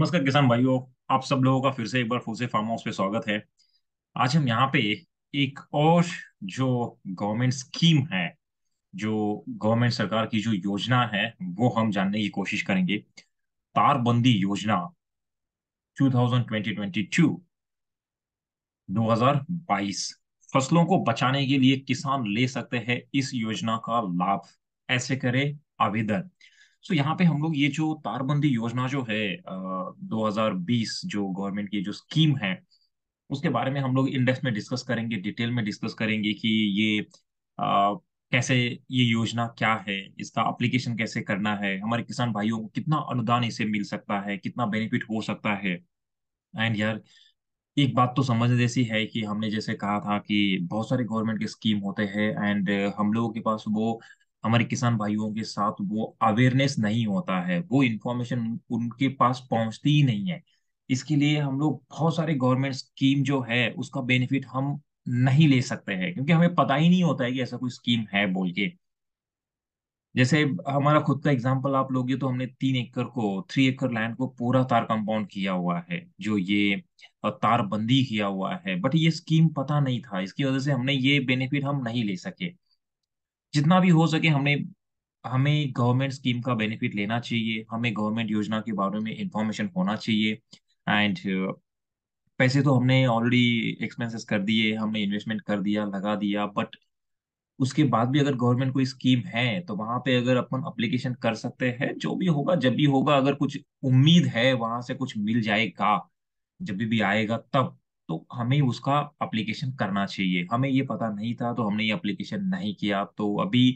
नमस्कार किसान भाइयों आप सब लोगों का फिर से एक बार फिर से फार्म हाउस पे स्वागत है। आज हम यहाँ पे एक और जो गवर्नमेंट स्कीम है, जो गवर्नमेंट सरकार की जो योजना है, वो हम जानने की कोशिश करेंगे। तारबंदी योजना 2022 2022 फ़सलों को बचाने के लिए किसान ले सकते हैं इस योजना का लाभ। ऐसे करें आवेदन। सो यहाँ पे हम लोग ये जो तारबंदी योजना जो है आ, 2020 जो गवर्नमेंट की जो स्कीम है उसके बारे में हम लोग इंडेक्स में डिस्कस करेंगे डिटेल में डिस्कस करेंगे कि ये आ, कैसे ये योजना क्या है इसका एप्लीकेशन कैसे करना है हमारे किसान भाइयों को कितना अनुदान इसे मिल सकता है कितना बेनिफिट हो सकता है। एंड यार एक बात तो समझ जैसी है कि हमने जैसे कहा था कि बहुत सारे गवर्नमेंट के स्कीम होते हैं एंड हम लोगों के पास वो हमारे किसान भाइयों के साथ वो अवेयरनेस नहीं होता है, वो इंफॉर्मेशन उनके पास पहुँचती ही नहीं है। इसके लिए हम लोग बहुत सारे गवर्नमेंट स्कीम जो है, उसका बेनिफिट हम नहीं ले सकते हैं, क्योंकि हमें पता ही नहीं होता है कि ऐसा कोई स्कीम है बोल के। जैसे हमारा खुद का एग्ज़ाम्पल आप लोगे तो हमने तीन एकड़ को थ्री एकड़ लैंड को पूरा तार कंपाउंड किया हुआ है, जो ये तार बंदी किया हुआ है। बट ये स्कीम पता नहीं था, इसकी वजह से हमने ये बेनिफिट हम नहीं ले सके। जितना भी हो सके हमने हमें गवर्नमेंट स्कीम का बेनिफिट लेना चाहिए हमें गवर्नमेंट योजना के बारे में इंफॉर्मेशन होना चाहिए एंड पैसे तो हमने ऑलरेडी एक्सपेंसेस कर दिए हमने इन्वेस्टमेंट कर दिया लगा दिया बट उसके बाद भी अगर गवर्नमेंट कोई स्कीम है तो वहाँ पे अगर अपन अप्लीकेशन कर सकते हैं जो भी होगा जब भी होगा अगर कुछ उम्मीद है वहाँ से कुछ मिल जाएगा जब भी, भी आएगा तब। तो हमें उसका अप्लीकेशन करना चाहिए। हमें ये पता नहीं था तो हमने ये अप्लीकेशन नहीं किया। तो अभी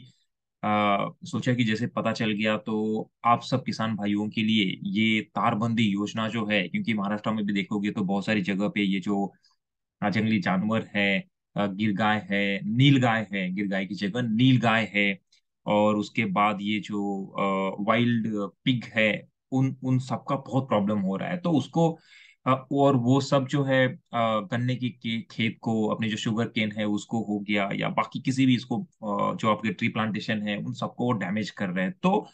आ, सोचा कि जैसे पता चल गया तो आप सब किसान भाइयों के लिए ये तारबंदी योजना जो है क्योंकि महाराष्ट्र में भी देखोगे तो बहुत सारी जगह पे ये जो जंगली जानवर है गिर गाय है नील गाय है गिर गाय की जगह नील गाय है और उसके बाद ये जो वाइल्ड पिग है उन उन सबका बहुत प्रॉब्लम हो रहा है। तो उसको और वो सब जो है गन्ने की खेत को, अपने जो शुगर केन है, उसको हो गया या बाकी किसी भी इसको जो आपके ट्री प्लांटेशन है, उन सबको डैमेज कर रहे हैं। तो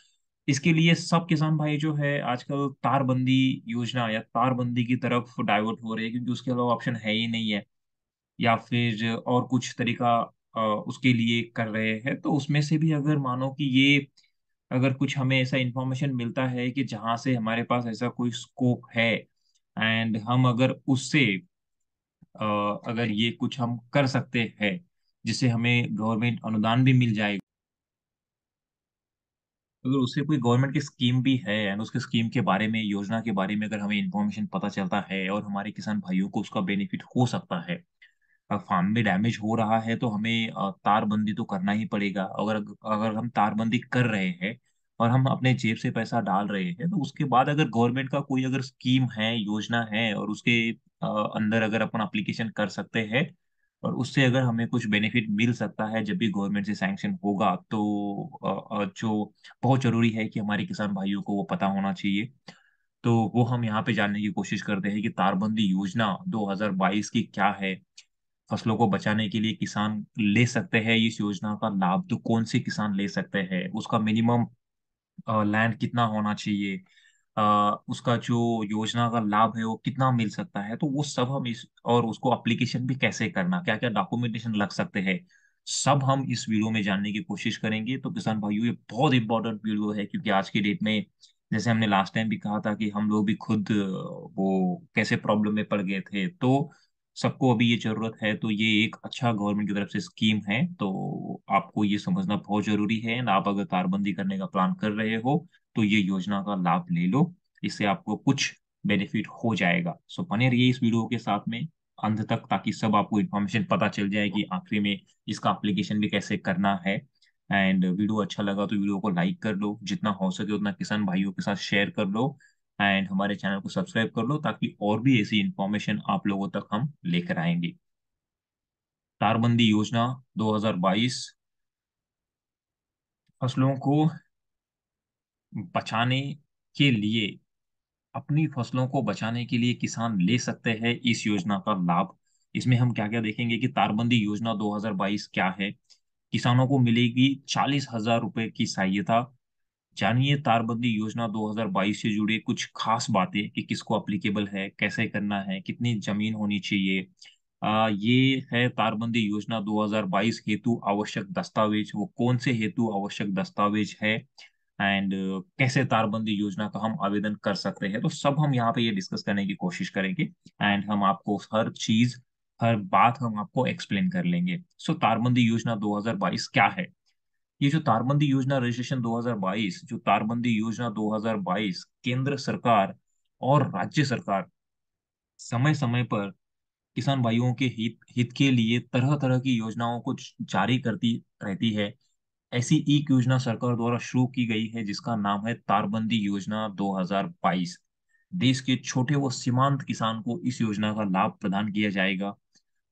इसके लिए सब किसान भाई जो है, आजकल तारबंदी योजना या तारबंदी की तरफ़ डाइवर्ट हो रहे हैं, क्योंकि उसके अलावा ऑप्शन है ही नहीं है। या फिर और कुछ तरीका उसके लिए कर रहे हैं। तो उसमें से भी अगर मानो कि ये, अगर कुछ हमें ऐसा इंफॉर्मेशन मिलता है कि जहाँ से हमारे पास ऐसा कोई स्कोप है एंड हम अगर उससे अगर ये कुछ हम कर सकते हैं, जिससे हमें गवर्नमेंट अनुदान भी मिल जाएगा अगर उससे कोई गवर्नमेंट की स्कीम भी है एंड उसके स्कीम के बारे में, योजना के बारे में अगर हमें इंफॉर्मेशन पता चलता है, और हमारे किसान भाइयों को उसका बेनिफिट हो सकता है फार्म में डैमेज हो रहा है तो हमें तारबंदी तो करना ही पड़ेगा। अगर अगर हम तारबंदी कर रहे हैं और हम अपने जेब से पैसा डाल रहे हैं तो उसके बाद अगर गवर्नमेंट का कोई अगर स्कीम है, योजना है और उसके अंदर अगर अपन अप्लीकेशन कर सकते हैं और उससे अगर हमें कुछ बेनिफिट मिल सकता है जब भी गवर्नमेंट से सैंक्शन होगा तो जो बहुत ज़रूरी है कि हमारे किसान भाइयों को वो पता होना चाहिए। तो वो हम यहाँ पे जानने की कोशिश करते हैं कि तारबंदी योजना 2022 की क्या है? फ़सलों को बचाने के लिए किसान ले सकते हैं, इस योजना का लाभ तो कौन से किसान ले सकते हैं? उसका मिनिमम लैंड कितना होना चाहिए उसका जो योजना का लाभ है वो कितना मिल सकता है तो वो सब हम इस और उसको एप्लीकेशन भी कैसे करना क्या क्या डॉक्यूमेंटेशन लग सकते हैं, सब हम इस वीडियो में जानने की कोशिश करेंगे। तो किसान भाइयों, ये बहुत इंपॉर्टेंट वीडियो है, क्योंकि आज की डेट में जैसे हमने लास्ट टाइम भी कहा था कि हम लोग भी खुद वो कैसे प्रॉब्लम में पड़ गए थे तो सबको अभी ये ज़रूरत है तो ये एक अच्छा गवर्नमेंट की तरफ़ से स्कीम है तो आपको ये समझना बहुत ज़रूरी है। आप अगर कारबंदी करने का प्लान कर रहे हो तो ये योजना का लाभ ले लो। इससे आपको कुछ बेनिफिट हो जाएगा। सो बने रहिए इस वीडियो के साथ में अंत तक, ताकि सब आपको इन्फॉर्मेशन पता चल जाए कि आखिरी में इसका अप्लीकेशन भी कैसे करना है। एंड वीडियो अच्छा लगा तो वीडियो को लाइक कर लो। जितना हो सके उतना किसान भाइयों के साथ शेयर कर लो। एंड हमारे चैनल को सब्सक्राइब कर लो ताकि और भी ऐसी इंफॉर्मेशन आप लोगों तक हम लेकर आएँगे। तारबंदी योजना 2022 फ़सलों को बचाने के लिए, अपनी फ़सलों को बचाने के लिए किसान ले सकते हैं इस योजना का लाभ। इसमें हम क्या क्या देखेंगे कि तारबंदी योजना 2022 क्या है? किसानों को मिलेगी चालीस हज़ार रुपए की सहायता। जानिए तारबंदी योजना 2022 से जुड़े कुछ खास बातें कि किसको अप्लीकेबल है कैसे करना है कितनी ज़मीन होनी चाहिए। आ, ये है तारबंदी योजना 2022 हेतु आवश्यक दस्तावेज़ वो कौन से हेतु आवश्यक दस्तावेज़ है एंड कैसे तारबंदी योजना का हम आवेदन कर सकते हैं। तो सब हम यहाँ पे ये डिस्कस करने की कोशिश करेंगे एंड हम आपको हर चीज़ हर बात हम आपको एक्सप्लेन कर लेंगे। सो so, तारबंदी योजना 2022 क्या है? ये जो तारबंदी योजना रजिस्ट्रेशन 2022 जो तारबंदी योजना 2022 केंद्र सरकार और राज्य सरकार समय समय पर किसान भाइयों के हित हित के लिए तरह तरह की योजनाओं को जारी करती रहती है। ऐसी एक योजना सरकार द्वारा शुरू की गई है, जिसका नाम है तारबंदी योजना 2022 देश के छोटे व सीमांत किसान को इस योजना का लाभ प्रदान किया जाएगा।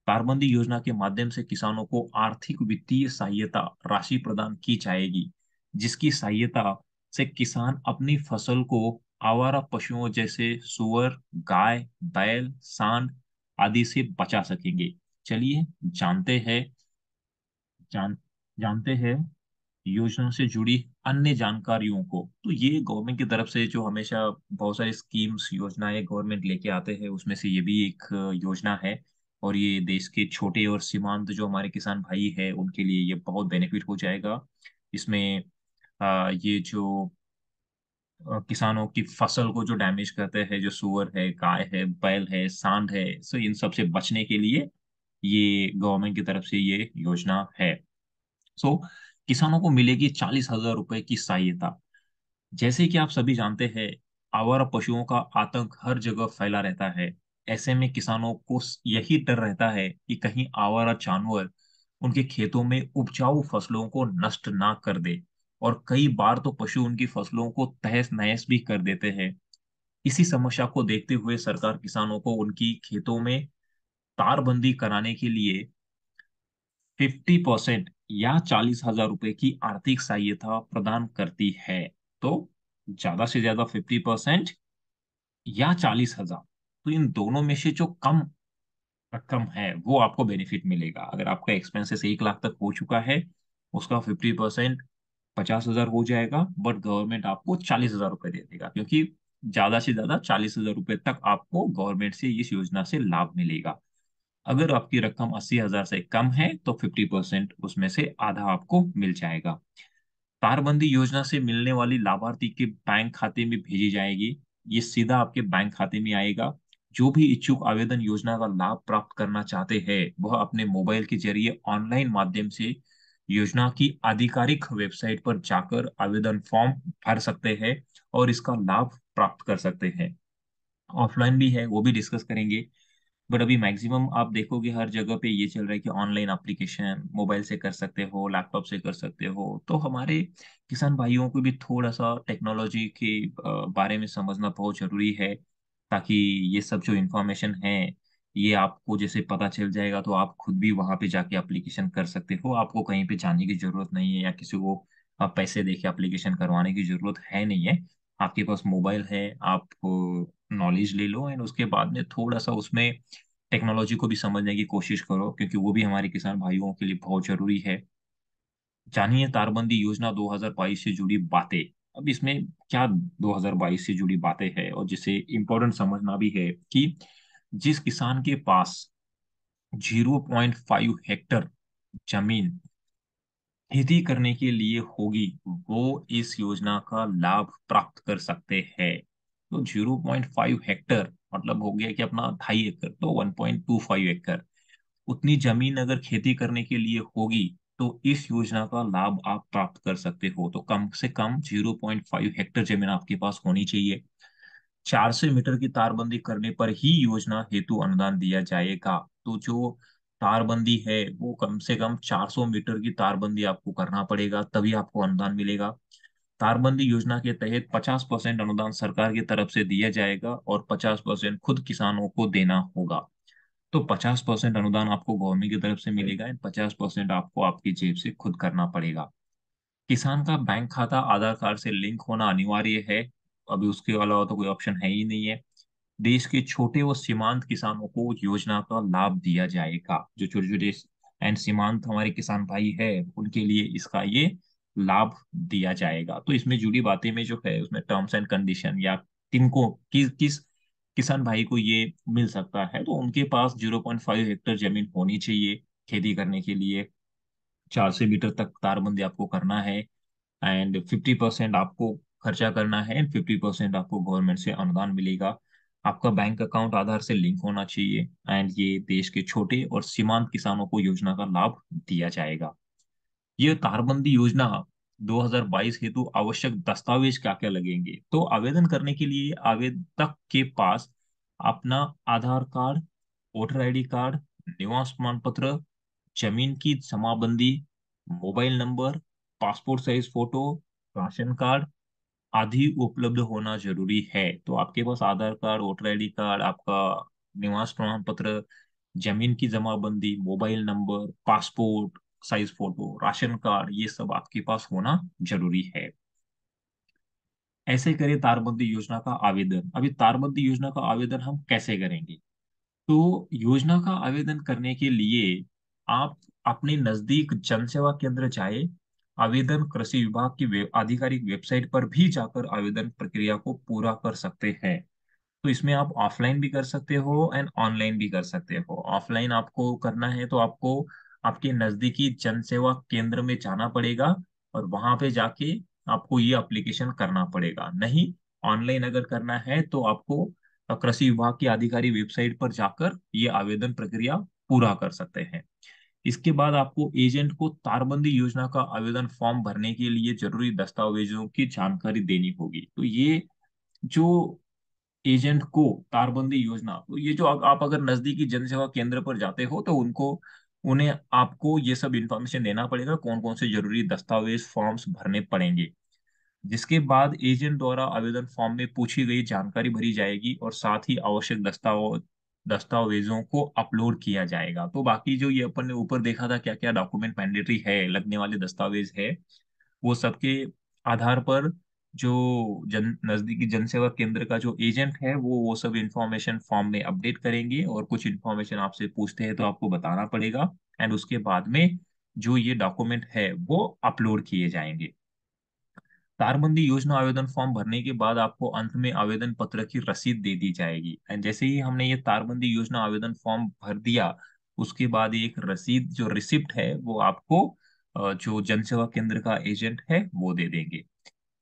तारबंदी योजना के माध्यम से किसानों को आर्थिक वित्तीय सहायता राशि प्रदान की जाएगी, जिसकी सहायता से किसान अपनी फ़सल को आवारा पशुओं जैसे सुअर, गाय, बैल, सांड आदि से बचा सकेंगे। चलिए जानते हैं, जान, जानते हैं योजना से जुड़ी अन्य जानकारियों को। तो ये गवर्नमेंट की तरफ़ से जो हमेशा बहुत सारी स्कीम्स, योजनाएँ गवर्नमेंट लेके आते हैं, उसमें से ये भी एक योजना है। और ये देश के छोटे और सीमांत जो हमारे किसान भाई है उनके लिए ये बहुत बेनिफिट हो जाएगा। इसमें आ, ये जो किसानों की फ़सल को जो डैमेज करते हैं जो सुअर है गाय है बैल है सांड है सो इन सबसे बचने के लिए ये गवर्नमेंट की तरफ़ से ये योजना है। सो किसानों को मिलेगी चालीस हज़ार रुपए की सहायता। जैसे कि आप सभी जानते हैं आवारा पशुओं का आतंक हर जगह फैला रहता है। ऐसे में किसानों को यही डर रहता है कि कहीं आवारा जानवर उनके खेतों में उपजाऊ फ़सलों को नष्ट ना कर दे और कई बार तो पशु उनकी फ़सलों को तहस नहस भी कर देते हैं। इसी समस्या को देखते हुए सरकार किसानों को उनकी खेतों में तारबंदी कराने के लिए फिफ्टी परसेंट या चालीस हज़ार रुपए की आर्थिक सहायता प्रदान करती है। तो ज़्यादा से ज़्यादा फिफ्टी परसेंट या चालीस हज़ार। तो इन दोनों में से जो कम रकम है, वो आपको बेनिफिट मिलेगा। अगर आपका एक्सपेंसेस एक लाख तक हो चुका है, उसका फिफ्टी परसेंट पचास हज़ार हो जाएगा बट गवर्नमेंट आपको चालीस हज़ार रुपए दे देगा, क्योंकि ज़्यादा से ज़्यादा चालीस हज़ार रुपए तक आपको गवर्नमेंट से इस योजना से लाभ मिलेगा। अगर आपकी रकम अस्सी हज़ार से कम है तो फिफ्टी परसेंट उसमें से आधा आपको मिल जाएगा। तारबंदी योजना से मिलने वाली लाभार्थी के बैंक खाते में भेजी जाएगी। ये सीधा आपके बैंक खाते में आएगा। जो भी इच्छुक आवेदन योजना का लाभ प्राप्त करना चाहते हैं, वह अपने मोबाइल के ज़रिए ऑनलाइन माध्यम से योजना की आधिकारिक वेबसाइट पर जाकर आवेदन फॉर्म भर सकते हैं और इसका लाभ प्राप्त कर सकते हैं। ऑफलाइन भी है, वो भी डिस्कस करेंगे। बट अभी मैक्सिमम आप देखोगे हर जगह पे ये चल रहा है कि ऑनलाइन एप्लीकेशन मोबाइल से कर सकते हो, लैपटॉप से कर सकते हो। तो हमारे किसान भाइयों को भी थोड़ा सा टेक्नोलॉजी के बारे में समझना बहुत ज़रूरी है। ताकि ये सब जो इंफॉर्मेशन है, ये आपको जैसे पता चल जाएगा तो आप खुद भी वहाँ पे जाके एप्लीकेशन कर सकते हो। आपको कहीं पे जाने की ज़रूरत नहीं है या किसी को आप पैसे देके एप्लीकेशन करवाने की ज़रूरत है नहीं है। आपके पास मोबाइल है, आप नॉलेज ले लो एंड उसके बाद में थोड़ा सा उसमें टेक्नोलॉजी को भी समझने की कोशिश करो, क्योंकि वो भी हमारे किसान भाइयों के लिए बहुत ज़रूरी है। जानिए तारबंदी योजना 2022 से जुड़ी बातें। अब इसमें क्या 2022 से जुड़ी बातें हैं और जिसे इम्पोर्टेंट समझना भी है कि जिस किसान के पास 0.5 हेक्टर ज़मीन खेती करने के लिए होगी, वो इस योजना का लाभ प्राप्त कर सकते हैं। तो 0.5 हेक्टर मतलब हो गया कि अपना ढाई एकड़ तो 1.25 एकड़ उतनी ज़मीन अगर खेती करने के लिए होगी तो इस योजना का लाभ आप प्राप्त कर सकते हो। तो कम से कम 0.5 हेक्टर ज़मीन आपके पास होनी चाहिए। 400 मीटर की तारबंदी करने पर ही योजना हेतु अनुदान दिया जाएगा। तो जो तारबंदी है, वो कम से कम 400 मीटर की तारबंदी आपको करना पड़ेगा, तभी आपको अनुदान मिलेगा। तारबंदी योजना के तहत 50 परसेंट अनुदान सरकार की तरफ़ से दिया जाएगा और 50 परसेंट खुद किसानों को देना होगा। तो 50 परसेंट अनुदान आपको गवर्नमेंट की तरफ़ से मिलेगा एंड 50 परसेंट आपको आपकी जेब से खुद करना पड़ेगा। किसान का बैंक खाता आधार कार्ड से लिंक होना अनिवार्य है। अभी उसके अलावा तो कोई ऑप्शन है ही नहीं है। देश के छोटे व सीमांत किसानों को योजना का लाभ दिया जाएगा। जो छोटे छोटे एंड सीमांत हमारे किसान भाई है, उनके लिए इसका ये लाभ दिया जाएगा। तो इसमें जुड़ी बातें में जो है, उसमें टर्म्स एंड कंडीशन या किनको, किस किस किसान भाई को ये मिल सकता है तो उनके पास ज़ीरो पॉइंट फाइव हेक्टर ज़मीन होनी चाहिए खेती करने के लिए। चार सौ मीटर तक तारबंदी आपको करना है एंड फिफ्टी परसेंट आपको खर्चा करना है एंड फिफ्टी परसेंट आपको गवर्नमेंट से अनुदान मिलेगा। आपका बैंक अकाउंट आधार से लिंक होना चाहिए एंड ये देश के छोटे और सीमांत किसानों को योजना का लाभ दिया जाएगा। ये तारबंदी योजना 2022 हेतु आवश्यक दस्तावेज़ क्या क्या लगेंगे? तो आवेदन करने के लिए आवेदक के पास अपना Aadhaar card, voter ID card, निवास प्रमाण पत्र ज़मीन की जमाबंदी, mobile number, passport size photo, ration card आदि उपलब्ध होना ज़रूरी है। तो आपके पास Aadhaar card, voter ID card, आपका निवास प्रमाण पत्र ज़मीन की जमाबंदी, mobile number, passport size photo ration card ये सब आपके पास होना ज़रूरी है। ऐसे करें तारबंदी योजना का आवेदन। अभी तारबंदी योजना का आवेदन हम कैसे करेंगे? तो योजना का आवेदन करने के लिए आप अपने नज़दीक जन सेवा केंद्र जाए आवेदन कृषि विभाग की वे, आधिकारिक वेबसाइट पर भी जाकर आवेदन प्रक्रिया को पूरा कर सकते हैं। तो इसमें आप ऑफलाइन भी कर सकते हो एंड ऑनलाइन भी कर सकते हो। ऑफलाइन आपको करना है तो आपको आपके नजदीकी जन सेवा केंद्र में जाना पड़ेगा और वहाँ पे जाके आपको ये अप्लीकेशन करना पड़ेगा। नहीं ऑनलाइन अगर करना है तो आपको कृषि विभाग की आधिकारिक वेबसाइट पर जाकर ये आवेदन प्रक्रिया पूरा कर सकते हैं। इसके बाद आपको एजेंट को तारबंदी योजना का आवेदन फॉर्म भरने के लिए ज़रूरी दस्तावेजों की जानकारी देनी होगी। तो ये जो एजेंट को तारबंदी योजना तो ये जो आप अगर नजदीकी जनसेवा केंद्र पर जाते हो तो उनको उन्हें आपको ये सब इंफॉर्मेशन देना पड़ेगा कौन कौन से ज़रूरी दस्तावेज़ फॉर्म्स भरने पड़ेंगे। जिसके बाद एजेंट द्वारा आवेदन फॉर्म में पूछी गई जानकारी भरी जाएगी और साथ ही आवश्यक दस्तावेज़ दस्तावेजों को अपलोड किया जाएगा। तो बाकी जो ये अपन ने ऊपर देखा था क्या क्या डॉक्यूमेंट मैंडेटरी है, लगने वाले दस्तावेज़ है, वो सबके आधार पर जो जन, नजदीकी जनसेवा केंद्र का जो एजेंट है, वो वो सब इंफॉर्मेशन फॉर्म में अपडेट करेंगे और कुछ इंफॉर्मेशन आपसे पूछते हैं तो आपको बताना पड़ेगा एंड उसके बाद में जो ये डॉक्यूमेंट है, वो अपलोड किए जाएँगे। तारबंदी योजना आवेदन फॉर्म भरने के बाद आपको अंत में आवेदन पत्र की रसीद दे दी जाएगी। एंड जैसे ही हमने ये तारबंदी योजना आवेदन फॉर्म भर दिया, उसके बाद एक रसीद, जो रिसिप्ट है, वो आपको जो जनसेवा केंद्र का एजेंट है, वो दे देंगे।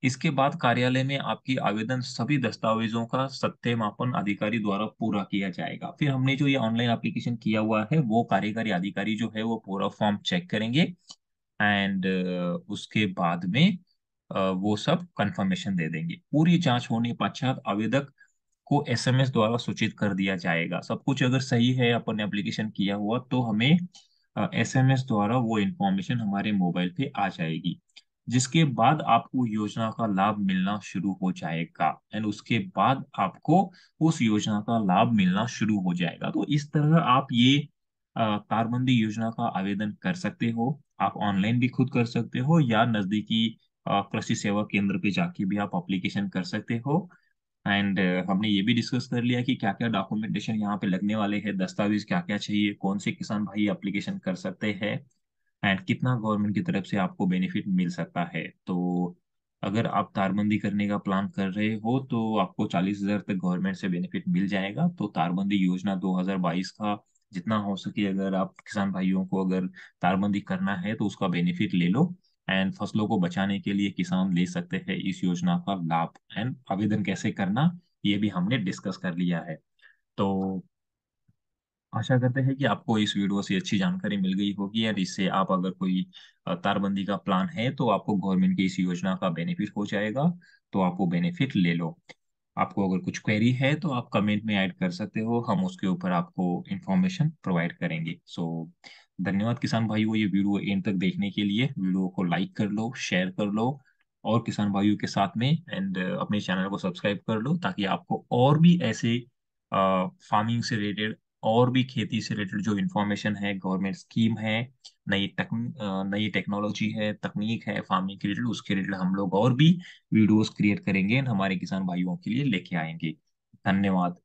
इसके बाद कार्यालय में आपकी आवेदन सभी दस्तावेजों का सत्यापन अधिकारी द्वारा पूरा किया जाएगा। फिर हमने जो ये ऑनलाइन एप्लीकेशन किया हुआ है, वो कार्यकारी अधिकारी जो है वो पूरा फॉर्म चेक करेंगे एंड उसके बाद में वो सब कंफर्मेशन दे देंगे। पूरी जाँच होने पश्चात आवेदक को एसएमएस द्वारा सूचित कर दिया जाएगा। सब कुछ अगर सही है, अपन ने एप्लीकेशन किया हुआ तो हमें एसएमएस द्वारा वो इंफॉर्मेशन हमारे मोबाइल पे आ जाएगी। जिसके बाद आपको योजना का लाभ मिलना शुरू हो जाएगा। एंड उसके बाद आपको उस योजना का लाभ मिलना शुरू हो जाएगा। तो इस तरह आप ये तारबंदी योजना का आवेदन कर सकते हो। आप ऑनलाइन भी खुद कर सकते हो या नजदीकी कृषि सेवा केंद्र पे जाके भी आप अप्लीकेशन कर सकते हो। एंड हमने ये भी डिस्कस कर लिया कि क्या क्या डॉक्यूमेंटेशन यहाँ पे लगने वाले हैं, दस्तावेज़ क्या क्या चाहिए, कौन से किसान भाई अप्लीकेशन कर सकते हैं। एंड कितना गवर्नमेंट की तरफ़ से आपको बेनिफिट मिल सकता है? तो अगर आप तारबंदी करने का प्लान कर रहे हो तो आपको चालीस हज़ार तक गवर्नमेंट से बेनिफिट मिल जाएगा। तो तारबंदी योजना 2022 का जितना हो सके अगर आप किसान भाइयों को अगर तारबंदी करना है तो उसका बेनिफिट ले लो। एंड फ़सलों को बचाने के लिए किसान ले सकते हैं इस योजना का लाभ। एंड आवेदन कैसे करना, ये भी हमने डिस्कस कर लिया है। तो आशा करते हैं कि आपको इस वीडियो से अच्छी जानकारी मिल गई होगी और इससे आप अगर कोई तारबंदी का प्लान है तो आपको गवर्नमेंट की इस योजना का बेनिफिट हो जाएगा तो आप वो बेनिफिट ले लो। आपको अगर कुछ क्वेरी है तो आप कमेंट में ऐड कर सकते हो हम उसके ऊपर आपको इन्फॉर्मेशन प्रोवाइड करेंगे। सो so, धन्यवाद किसान भाइयों ये वीडियो एंड तक देखने के लिए। वीडियो को लाइक कर लो शेयर कर लो और किसान भाइयों के साथ में एंड अपने चैनल को सब्सक्राइब कर लो ताकि आपको और भी ऐसे फ़ार्मिंग से रिलेटेड और भी खेती से रिलेटेड जो इन्फॉर्मेशन है गवर्नमेंट स्कीम है, नई तक नई टेक्नोलॉजी है, तकनीक है फ़ार्मिंग के रिलेटेड उसके रिलेटेड हम लोग और भी वीडियोस क्रिएट करेंगे हमारे किसान भाइयों के लिए लेके आएँगे। धन्यवाद।